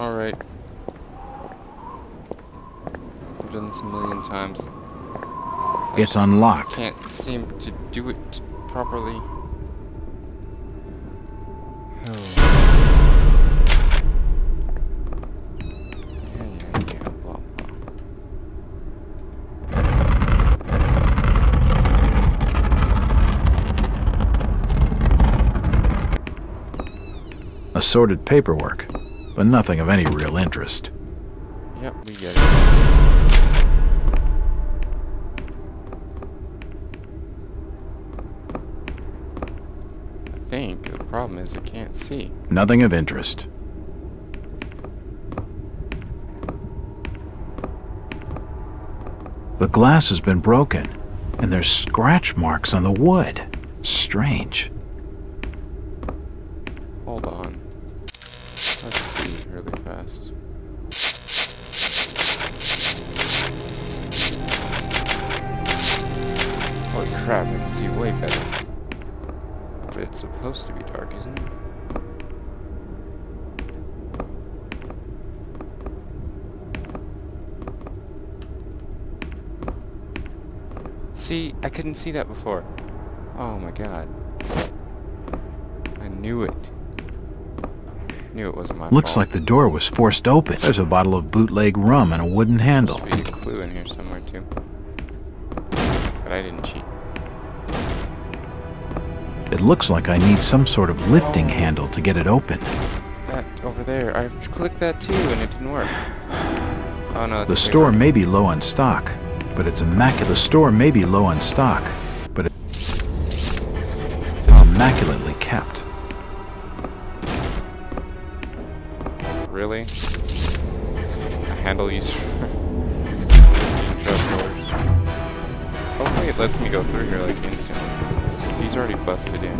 Alright. I've done this a million times. I It's unlocked. can't seem to do it properly. Assorted paperwork, but nothing of any real interest. Yep, we get it. I think the problem is I can't see. Nothing of interest. The glass has been broken, and there's scratch marks on the wood. Strange. Supposed to be dark, isn't it? See, I couldn't see that before. Oh my god. I knew it. Knew it wasn't my Looks fault. like the door was forced open. There's a bottle of bootleg rum and a wooden handle. There must be a clue in here somewhere too. But I didn't cheat. It looks like I need some sort of lifting handle to get it open. That over there, I clicked that too and it didn't work. Oh no, The store may be low on stock, but it's immaculate. The store may be low on stock, but it- it's immaculately kept. Really? A handle trap. Oh, Hopefully it lets me go through here like instantly. He's already busted in.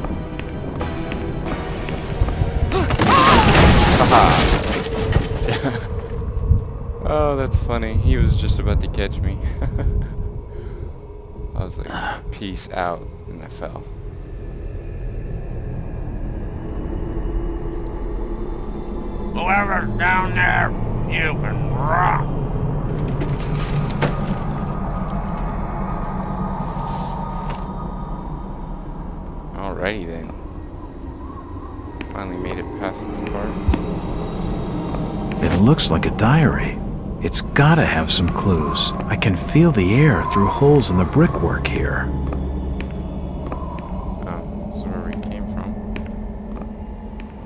Haha. oh, that's funny. He was just about to catch me. I was like, peace out, and I fell. Whoever's down there, you can rock. Alrighty then. Finally made it past this part. It looks like a diary. It's gotta have some clues. I can feel the air through holes in the brickwork here. Oh, this is where we came from.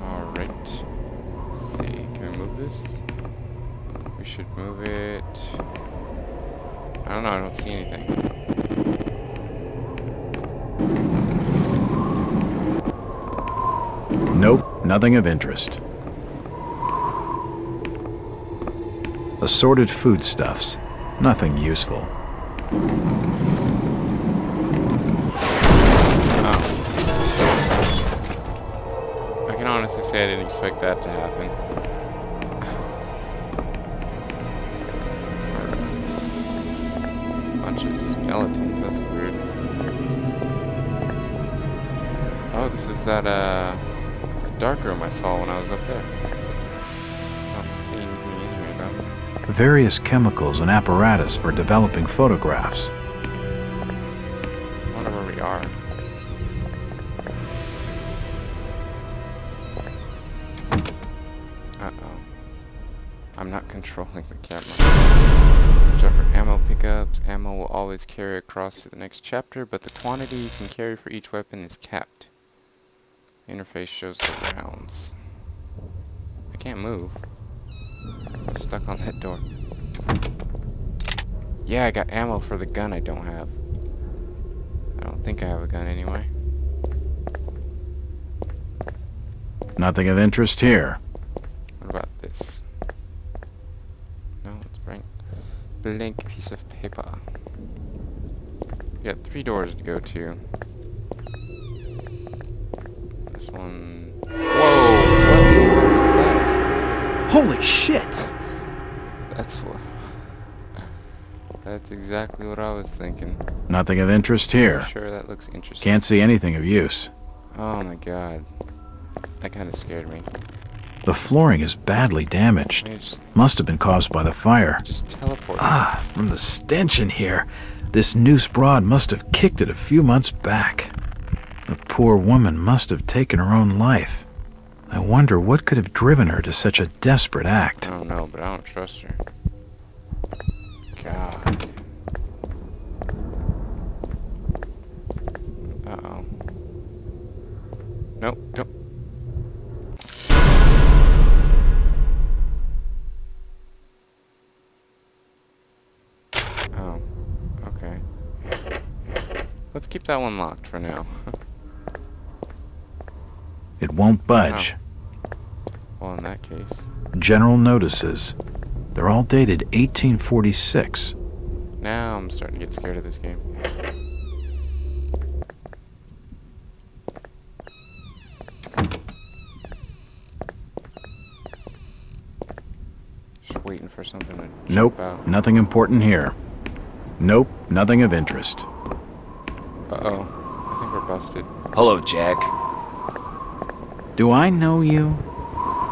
Alright. Let's see, can we move this? We should move it. I don't know, I don't see anything. Nope, nothing of interest. Assorted foodstuffs. Nothing useful. Oh. I can honestly say I didn't expect that to happen. Bunch of skeletons, that's weird. Oh, this is that, uh, dark room I saw when I was up there. I don't see anything in here, though. Various chemicals and apparatus for developing photographs. I wonder where we are. Uh-oh. I'm not controlling the camera. Watch for ammo pickups. Ammo will always carry across to the next chapter, but the quantity you can carry for each weapon is capped. Interface shows the rounds. I can't move. I'm stuck on that door. Yeah, I got ammo for the gun I don't have. I don't think I have a gun anyway. Nothing of interest here. What about this? No, it's blank. Blank piece of paper. We got three doors to go to. This one. Whoa! What was that? Holy shit! That's what. That's exactly what I was thinking. Nothing of interest here. I'm Sure, that looks interesting. Can't see anything of use. Oh my god. That kind of scared me. The flooring is badly damaged. Just, Must have been caused by the fire. just teleport. Ah, from the stench in here, this noose broad must have kicked it a few months back. The poor woman must have taken her own life. I wonder what could have driven her to such a desperate act. I don't know, but I don't trust her. God. Uh-oh. Nope, nope. Oh, okay. Let's keep that one locked for now. It won't budge. well, in that case. General notices. They're all dated 1846. Now I'm starting to get scared of this game. Just waiting for something to Nope, jump out. nothing important here. Nope, nothing of interest. Uh-oh. I think we're busted. Hello, Jack. Do I know you?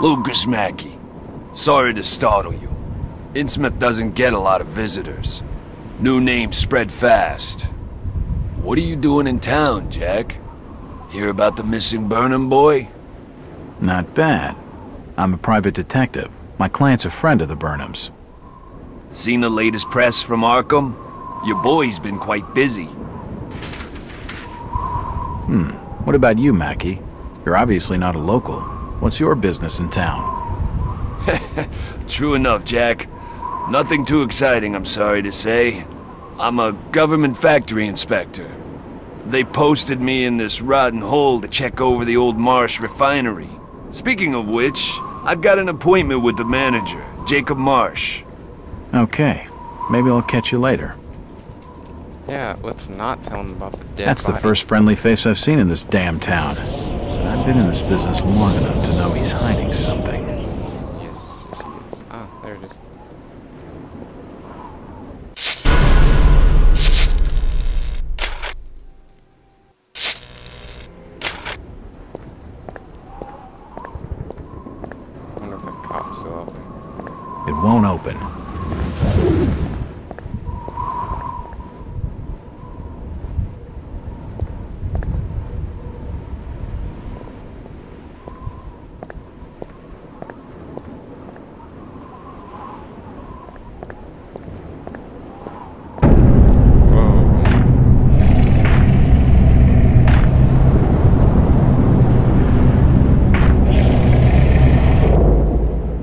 Lucas Mackey. Sorry to startle you. Innsmouth doesn't get a lot of visitors. New names spread fast. What are you doing in town, Jack? Hear about the missing Burnham boy? Not bad. I'm a private detective. My client's a friend of the Burnhams. Seen the latest press from Arkham? Your boy's been quite busy. Hmm. What about you, Mackey? You're obviously not a local. What's your business in town? True enough, Jack. Nothing too exciting, I'm sorry to say. I'm a government factory inspector. They posted me in this rotten hole to check over the old Marsh refinery. Speaking of which, I've got an appointment with the manager, Jacob Marsh. Okay, maybe I'll catch you later. Yeah, let's not tell him about the dead That's the first friendly face I've seen in this damn town. I've been in this business long enough to know he's hiding something. Yes, yes he is. Ah, there it is. wonder if that cop's still out there. It won't open. Whoa.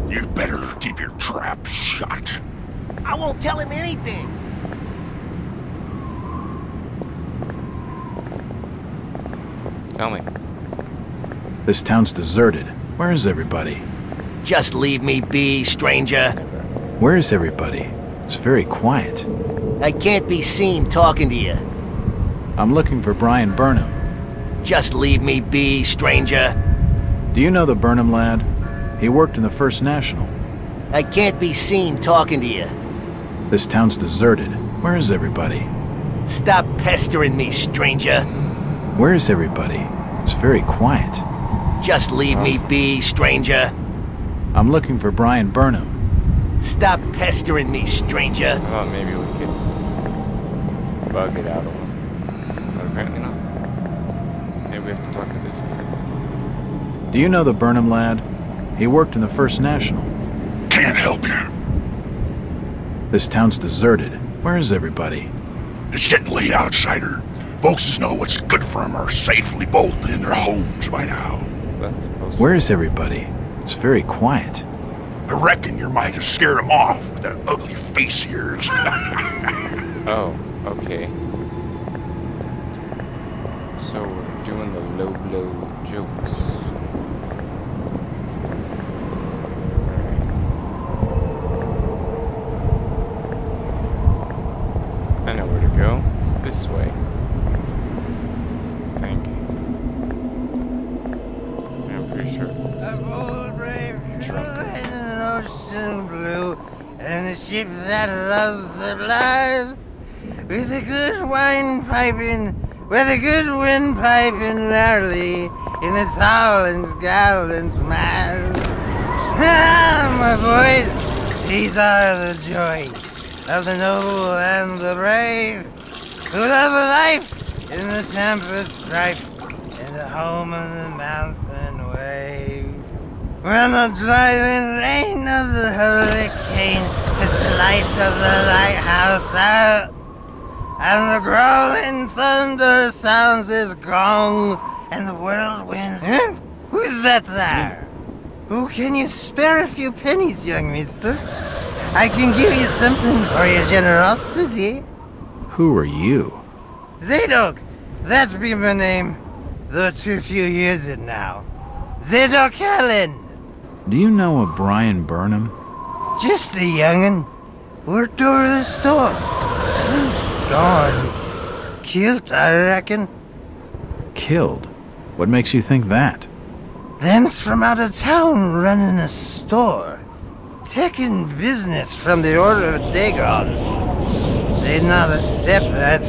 You better keep your trap shut. I won't tell him anything. Tell me. This town's deserted. Where is everybody? Just leave me be, stranger. Where is everybody? It's very quiet. I can't be seen talking to you. I'm looking for Brian Burnham. Just leave me be, stranger. Do you know the Burnham lad? He worked in the First National. I can't be seen talking to you. This town's deserted. Where is everybody? Stop pestering me, stranger. Where is everybody? It's very quiet. Just leave me be, stranger. I'm looking for Brian Burnham. Stop pestering me, stranger. I thought maybe we could bug it out of him. But apparently not. Maybe we have to talk to this guy. Do you know the Burnham lad? He worked in the First National. Can't help you. This town's deserted. Where is everybody? It's getting late, outsider. Folks that know what's good for 'em are safely bolted in their homes by now. So that's supposed to Where is everybody? It's very quiet. I reckon you might have scared scared 'em off with that ugly face of yours. Oh, okay. So we're doing the low blow jokes. Alright. I know where to go. It's this way. I think. Yeah, I'm pretty sure. A bold, brave crew in an ocean blue, and a ship that loves the lives, with a good wine piping, with a good wind piping early in the towns, gallants, mast. Ah, my boys, these are the joys of the noble and the brave who love a life in the tempest strife in the home of the mountain wave. When the driving rain of the hurricane is the light of the lighthouse out, and the growling thunder sounds his gong, and the whirlwinds. Huh? Hmm? Who's that there? Oh, can you spare a few pennies, young mister? I can give you something for your generosity. Who are you? Zadok, that be my name, though too few use it now. Zadok Allen, Do you know a Brian Burnham? just a young'un. Worked over the store. He's gone. Killed, I reckon. Killed. What makes you think that? Them's from out of town running a store. Taking business from the Order of Dagon. They'd not accept that.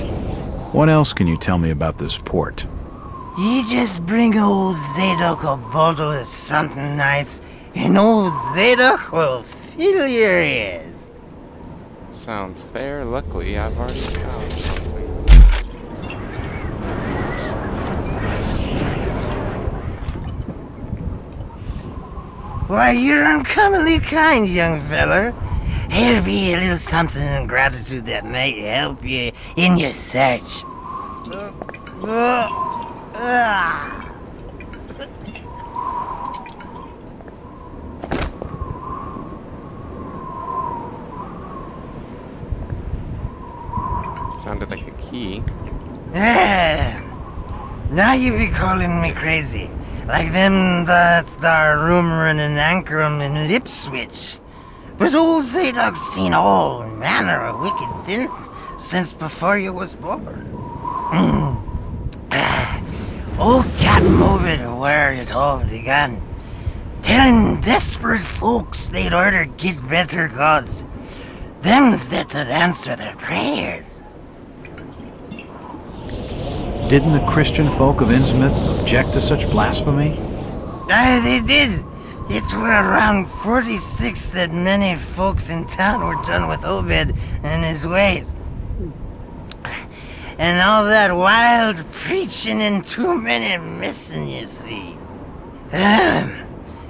What else can you tell me about this port? You just bring old Zadok a bottle of something nice, and old Zadok will fill your ears. Sounds fair. Luckily, I've already found something. Why, you're uncommonly kind, young feller. Here be a little something in gratitude that might help you in your search. Uh, ah. Sounded like a key. Ah. Now you be calling me crazy. Like them that's there rumoring in Arkham and Ipswich. But old Zadok's seen all manner of wicked things since before you was born. Mm. Old Captain Obed where it all began. Telling desperate folks they'd order get better gods. Them's that would answer their prayers. Didn't the Christian folk of Innsmouth object to such blasphemy? Aye, they did. It were around 46 that many folks in town were done with Obed and his ways. And all that wild preaching and too many missing, you see. Um,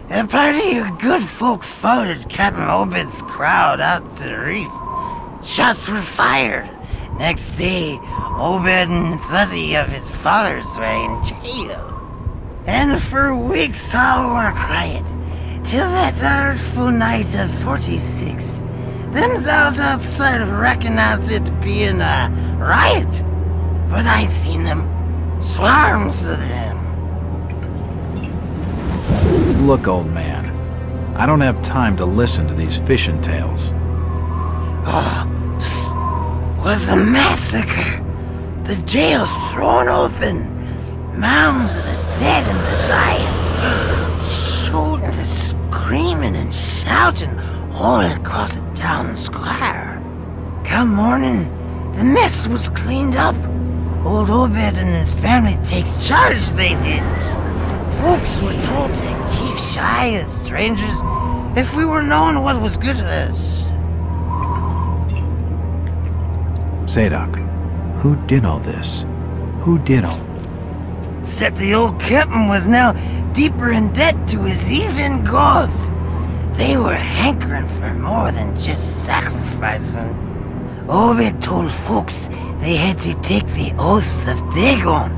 a party of good folk followed Captain Obed's crowd out to the reef. Shots were fired. Next day, Obed and 30 of his followers were in jail. And for weeks all were quiet, till that artful night of 46. Them's out outside reckon out it being a riot. But I'd seen them, swarms of them. Look, old man. I don't have time to listen to these fishing tales. Ah, psst, was a massacre. The jail thrown open. Mounds of the dead and the dying. Shooting and screaming and shouting all across the town square. Come morning, the mess was cleaned up. Old Obed and his family takes charge, they did. Folks were told to keep shy as strangers if we were knowing what was good for us. Zadok, who did all this? Who did all... Said the old captain was now deeper in debt to his even gods. They were hankering for more than just sacrificing. Obed told folks they had to take the oaths of Dagon.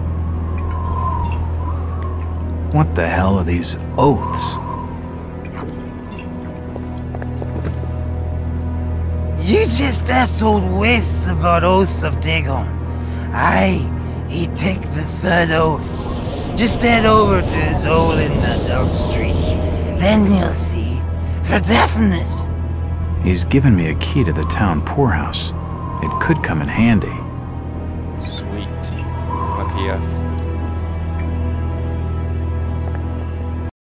What the hell are these oaths? You just asked old Wes about oaths of Dagon. Aye, he take the third oath. Just head over to his hole in the dark Street. Then you'll see. For definite. He's given me a key to the town poorhouse. It could come in handy. Sweet. Lucky us.